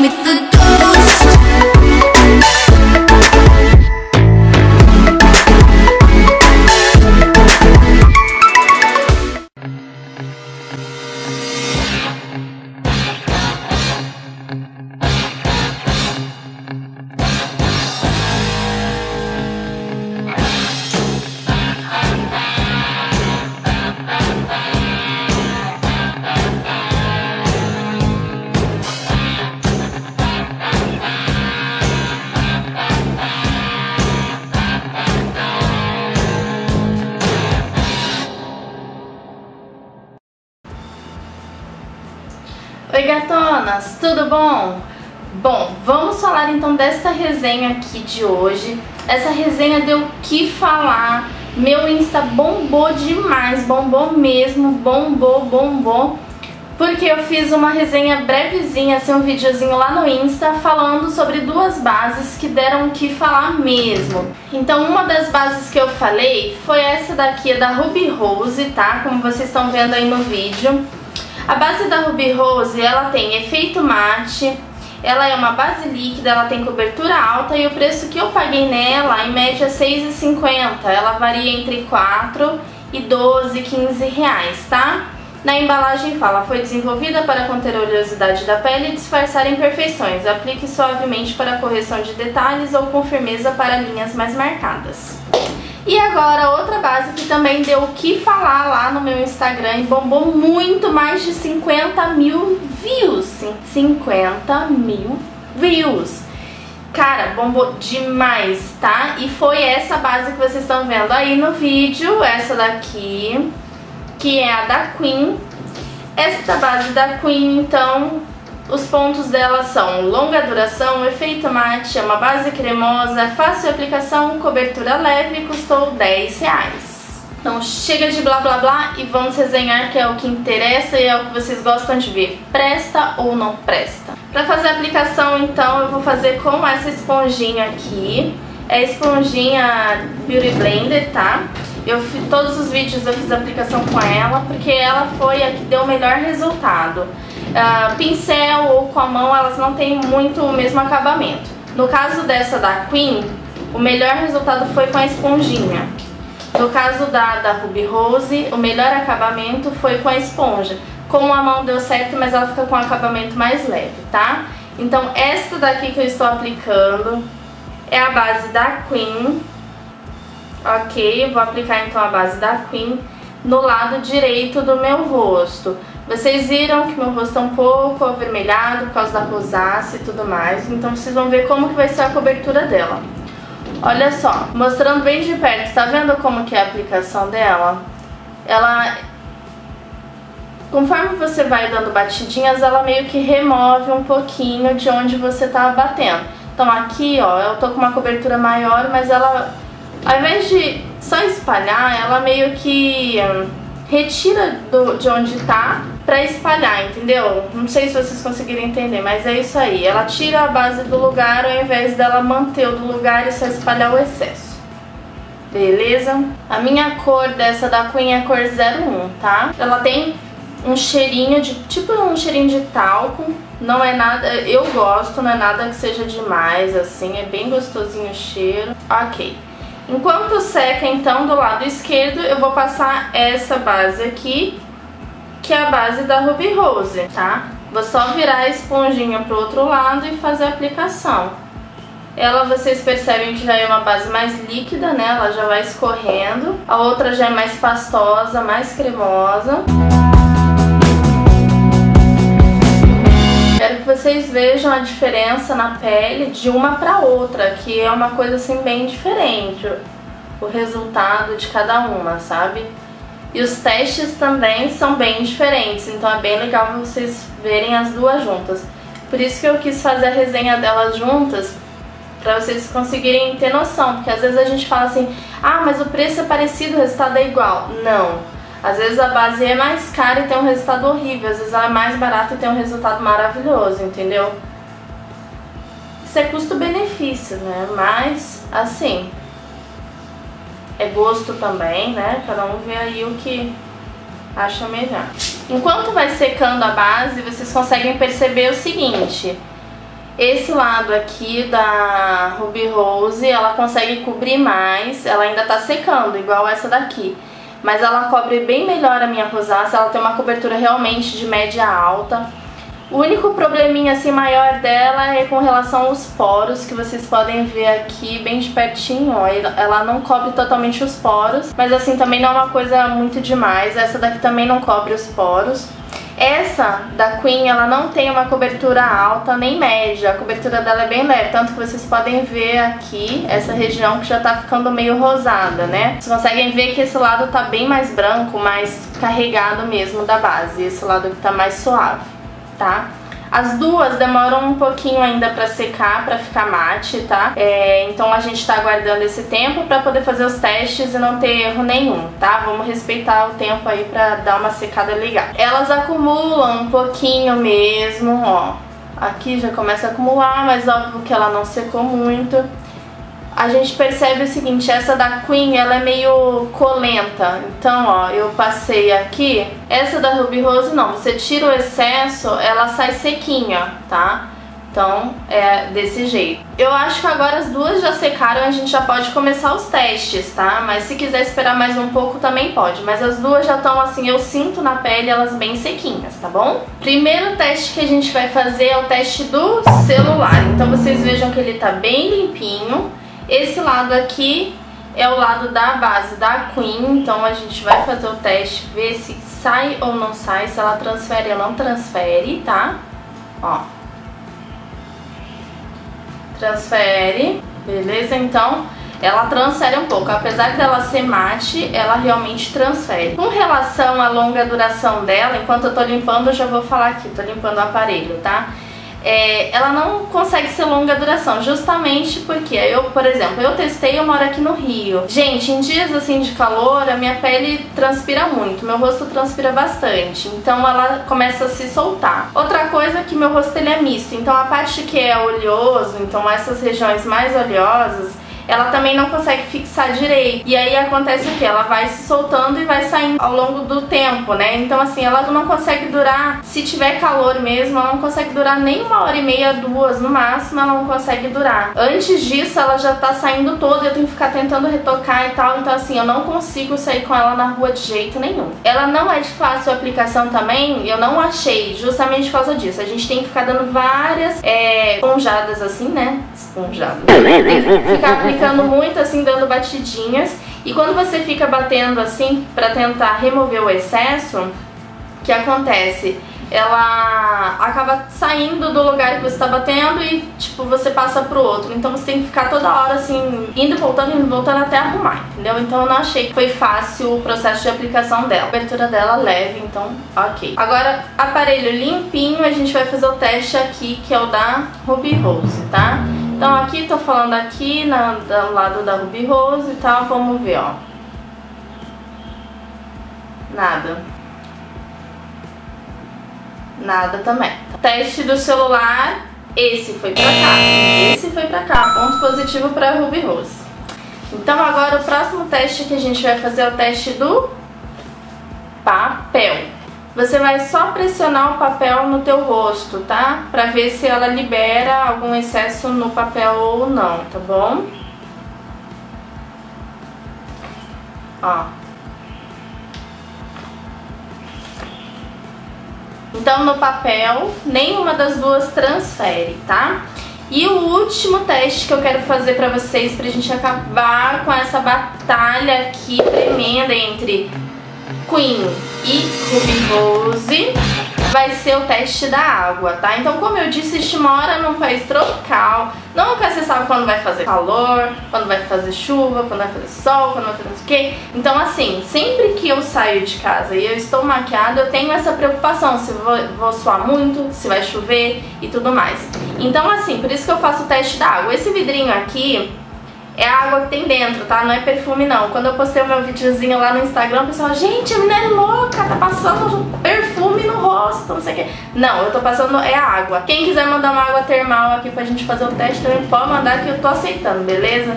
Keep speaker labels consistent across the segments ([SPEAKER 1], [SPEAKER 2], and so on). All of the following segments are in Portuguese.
[SPEAKER 1] with the
[SPEAKER 2] gatonas, tudo bom? Bom, vamos falar então desta resenha aqui de hoje. Essa resenha deu o que falar. Meu Insta bombou demais, bombou mesmo, bombou, bombou. Porque eu fiz uma resenha brevezinha, assim, um videozinho lá no Insta falando sobre duas bases que deram o que falar mesmo. Então uma das bases que eu falei foi essa daqui, da Ruby Rose, tá? Como vocês estão vendo aí no vídeo. A base da Ruby Rose, ela tem efeito mate, ela é uma base líquida, ela tem cobertura alta e o preço que eu paguei nela, em média, é R$6,50. Ela varia entre 4 e 12, 15 reais, tá? Na embalagem fala, foi desenvolvida para conter a oleosidade da pele e disfarçar imperfeições. Aplique suavemente para correção de detalhes ou com firmeza para linhas mais marcadas. E agora outra base que também deu o que falar lá no meu Instagram e bombou muito, mais de 50 mil views. 50 mil views. Cara, bombou demais, tá? E foi essa base que vocês estão vendo aí no vídeo, essa daqui, que é a da Queen. Esta base da Queen, então, os pontos dela são longa duração, efeito mate, é uma base cremosa, fácil aplicação, cobertura leve custou 10 reais. Então chega de blá blá blá e vamos resenhar que é o que interessa e é o que vocês gostam de ver. Presta ou não presta? Para fazer a aplicação então eu vou fazer com essa esponjinha aqui. É a esponjinha Beauty Blender, tá? Eu fiz, todos os vídeos eu fiz a aplicação com ela porque ela foi a que deu o melhor resultado. Uh, pincel ou com a mão elas não têm muito o mesmo acabamento. No caso dessa da Queen, o melhor resultado foi com a esponjinha. No caso da, da Ruby Rose, o melhor acabamento foi com a esponja. Com a mão deu certo, mas ela fica com um acabamento mais leve, tá? Então esta daqui que eu estou aplicando é a base da Queen. Ok, vou aplicar então a base da Queen no lado direito do meu rosto. Vocês viram que meu rosto é um pouco avermelhado por causa da rosácea e tudo mais, então vocês vão ver como que vai ser a cobertura dela. Olha só, mostrando bem de perto, tá vendo como que é a aplicação dela? Ela, conforme você vai dando batidinhas, ela meio que remove um pouquinho de onde você tá batendo. Então aqui, ó, eu tô com uma cobertura maior, mas ela, ao invés de só espalhar, ela meio que hum, retira do, de onde tá pra espalhar, entendeu? Não sei se vocês conseguiram entender, mas é isso aí. Ela tira a base do lugar ao invés dela manter o do lugar e só espalhar o excesso. Beleza? A minha cor dessa da Queen é a cor 01, tá? Ela tem um cheirinho de, tipo um cheirinho de talco. Não é nada, eu gosto, não é nada que seja demais, assim, é bem gostosinho o cheiro. Ok. Enquanto seca, então, do lado esquerdo, eu vou passar essa base aqui que é a base da Ruby Rose, tá? Vou só virar a esponjinha pro outro lado e fazer a aplicação. Ela, vocês percebem que já é uma base mais líquida, né? Ela já vai escorrendo. A outra já é mais pastosa, mais cremosa. Quero que vocês vejam a diferença na pele de uma para outra, que é uma coisa assim bem diferente. O resultado de cada uma, sabe? E os testes também são bem diferentes, então é bem legal vocês verem as duas juntas. Por isso que eu quis fazer a resenha delas juntas, para vocês conseguirem ter noção, porque às vezes a gente fala assim, ah, mas o preço é parecido, o resultado é igual. Não. Às vezes a base é mais cara e tem um resultado horrível, às vezes ela é mais barata e tem um resultado maravilhoso, entendeu? Isso é custo-benefício, né? Mas, assim, é gosto também, né? Cada um vê aí o que acha melhor. Enquanto vai secando a base, vocês conseguem perceber o seguinte. Esse lado aqui da Ruby Rose, ela consegue cobrir mais, ela ainda tá secando, igual essa daqui. Mas ela cobre bem melhor a minha rosácea, ela tem uma cobertura realmente de média alta. O único probleminha assim maior dela é com relação aos poros, que vocês podem ver aqui bem de pertinho, ó. Ela não cobre totalmente os poros, mas assim também não é uma coisa muito demais. Essa daqui também não cobre os poros. Essa da Queen, ela não tem uma cobertura alta nem média, a cobertura dela é bem leve, tanto que vocês podem ver aqui essa região que já tá ficando meio rosada, né? Vocês conseguem ver que esse lado tá bem mais branco, mais carregado mesmo da base, esse lado que tá mais suave, tá? As duas demoram um pouquinho ainda pra secar, pra ficar mate, tá? É, então a gente tá aguardando esse tempo pra poder fazer os testes e não ter erro nenhum, tá? Vamos respeitar o tempo aí pra dar uma secada legal. Elas acumulam um pouquinho mesmo, ó. Aqui já começa a acumular, mas óbvio que ela não secou muito a gente percebe o seguinte, essa da Queen, ela é meio colenta. Então, ó, eu passei aqui. Essa da Ruby Rose, não. Você tira o excesso, ela sai sequinha, tá? Então, é desse jeito. Eu acho que agora as duas já secaram, a gente já pode começar os testes, tá? Mas se quiser esperar mais um pouco, também pode. Mas as duas já estão assim, eu sinto na pele elas bem sequinhas, tá bom? Primeiro teste que a gente vai fazer é o teste do celular. Então, vocês vejam que ele tá bem limpinho. Esse lado aqui é o lado da base da Queen, então a gente vai fazer o teste, ver se sai ou não sai, se ela transfere ou não transfere, tá? Ó. Transfere, beleza? Então, ela transfere um pouco. Apesar dela ser mate, ela realmente transfere. Com relação à longa duração dela, enquanto eu tô limpando, eu já vou falar aqui, tô limpando o aparelho, tá? É, ela não consegue ser longa duração, justamente porque eu, por exemplo, eu testei, eu moro aqui no Rio. Gente, em dias assim de calor, a minha pele transpira muito, meu rosto transpira bastante, então ela começa a se soltar. Outra coisa é que meu rosto ele é misto, então a parte que é oleoso, então essas regiões mais oleosas, ela também não consegue fixar direito. E aí acontece o que? Ela vai se soltando e vai saindo ao longo do tempo, né? Então assim, ela não consegue durar, se tiver calor mesmo, ela não consegue durar nem uma hora e meia, duas no máximo, ela não consegue durar. Antes disso, ela já tá saindo toda, eu tenho que ficar tentando retocar e tal, então assim, eu não consigo sair com ela na rua de jeito nenhum. Ela não é de fácil aplicação também, eu não achei, justamente por causa disso. A gente tem que ficar dando várias é, esponjadas assim, né? Esponjadas. Tem que ficar aplicando aplicando muito assim, dando batidinhas. E quando você fica batendo assim para tentar remover o excesso, o que acontece? Ela acaba saindo do lugar que você está batendo e tipo você passa pro outro. Então você tem que ficar toda hora assim, indo voltando, indo voltando até arrumar, entendeu? Então eu não achei que foi fácil o processo de aplicação dela. A abertura dela leve, então ok. Agora, aparelho limpinho, a gente vai fazer o teste aqui, que é o da Ruby Rose, tá? Então aqui, tô falando aqui na, do lado da Ruby Rose e tal, vamos ver, ó. Nada. Nada também. Teste do celular, esse foi pra cá, esse foi pra cá, ponto positivo pra Ruby Rose. Então agora o próximo teste que a gente vai fazer é o teste do papel. Você vai só pressionar o papel no teu rosto, tá? Pra ver se ela libera algum excesso no papel ou não, tá bom? Ó. Então, no papel, nenhuma das duas transfere, tá? E o último teste que eu quero fazer pra vocês, pra gente acabar com essa batalha aqui tremenda entre Queen e Ruby Rose vai ser o teste da água, tá? Então, como eu disse, a gente mora num país tropical, nunca se sabe quando vai fazer calor, quando vai fazer chuva, quando vai fazer sol, quando vai fazer o quê. Então, assim, sempre que eu saio de casa e eu estou maquiada, eu tenho essa preocupação se vou, vou suar muito, se vai chover e tudo mais. Então, assim, por isso que eu faço o teste da água. Esse vidrinho aqui é a água que tem dentro, tá? Não é perfume não. Quando eu postei o meu videozinho lá no Instagram, o pessoal, gente, a menina é louca, tá passando perfume no rosto, não sei o que. Não, eu tô passando é água. Quem quiser mandar uma água termal aqui pra gente fazer o teste, também pode mandar que eu tô aceitando, beleza?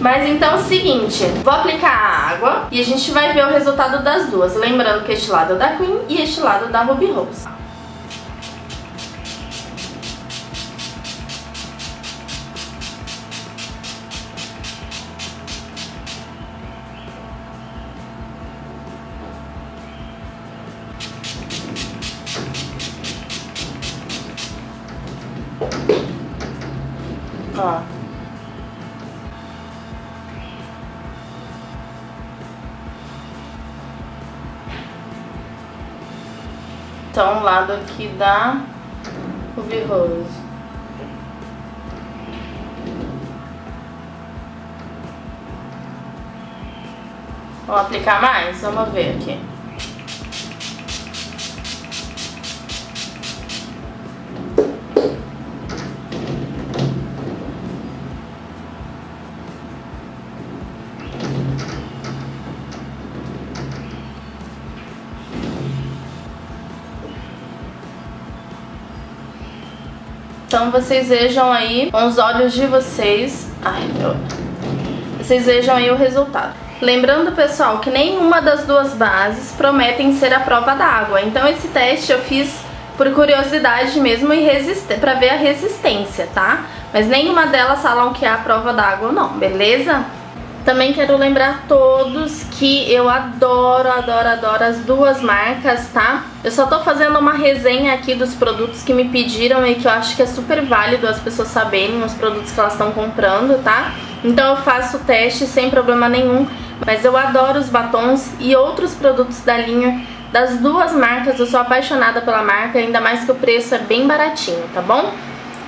[SPEAKER 2] Mas então é o seguinte, vou aplicar a água e a gente vai ver o resultado das duas. Lembrando que este lado é da Queen e este lado é da Ruby Rose. Ó. Então, o lado aqui da Ruby Rose. Vamos aplicar mais? Vamos ver aqui. Então vocês vejam aí com os olhos de vocês. Ai, meu. Vocês vejam aí o resultado. Lembrando, pessoal, que nenhuma das duas bases prometem ser a prova d'água. Então esse teste eu fiz por curiosidade mesmo e para ver a resistência, tá? Mas nenhuma delas falam que é a prova d'água não, beleza? Também quero lembrar todos que eu adoro, adoro, adoro as duas marcas, tá? Eu só tô fazendo uma resenha aqui dos produtos que me pediram e que eu acho que é super válido as pessoas saberem os produtos que elas estão comprando, tá? Então eu faço o teste sem problema nenhum, mas eu adoro os batons e outros produtos da linha das duas marcas, eu sou apaixonada pela marca, ainda mais que o preço é bem baratinho, tá bom?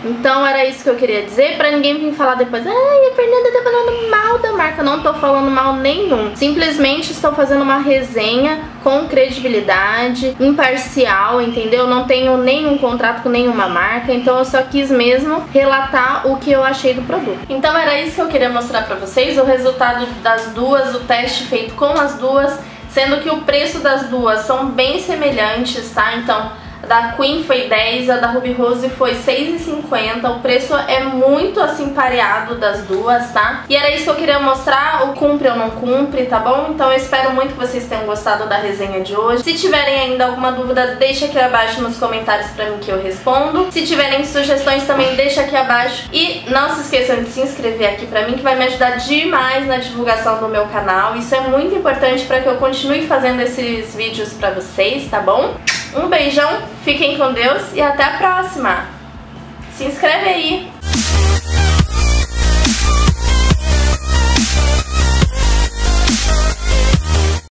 [SPEAKER 2] Então era isso que eu queria dizer, pra ninguém vir falar depois, ai, a Fernanda tá falando mal da marca. Não tô falando mal nenhum. Simplesmente estou fazendo uma resenha com credibilidade, imparcial, entendeu? Não tenho nenhum contrato com nenhuma marca, então eu só quis mesmo relatar o que eu achei do produto. Então era isso que eu queria mostrar pra vocês, o resultado das duas, o teste feito com as duas, sendo que o preço das duas são bem semelhantes, tá? Então da Queen foi 10, a da Ruby Rose foi 6,50. O preço é muito assim pareado das duas, tá? E era isso que eu queria mostrar, o cumpre ou não cumpre, tá bom? Então eu espero muito que vocês tenham gostado da resenha de hoje. Se tiverem ainda alguma dúvida, deixa aqui abaixo nos comentários pra mim que eu respondo. Se tiverem sugestões também, deixa aqui abaixo. E não se esqueçam de se inscrever aqui pra mim, que vai me ajudar demais na divulgação do meu canal. Isso é muito importante pra que eu continue fazendo esses vídeos pra vocês, tá bom? Um beijão, fiquem com Deus e até a próxima! Se inscreve aí!